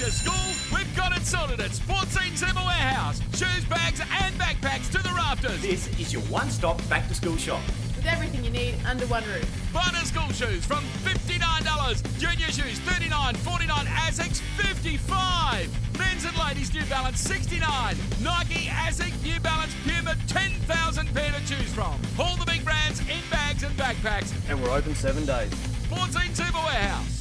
to school, we've got it sorted at Sportscene Warehouse. Shoes, bags, and backpacks to the rafters. This is your one stop back to school shop. With everything you need under one roof. Bata school shoes from $59. Junior shoes $39, $49. Asics $55. Men's and ladies New Balance $69. Nike, Asics, New Balance, Puma 10,000 pair to choose from. All the big brands in bags and backpacks. And we're open seven days. Sportscene Super Warehouse.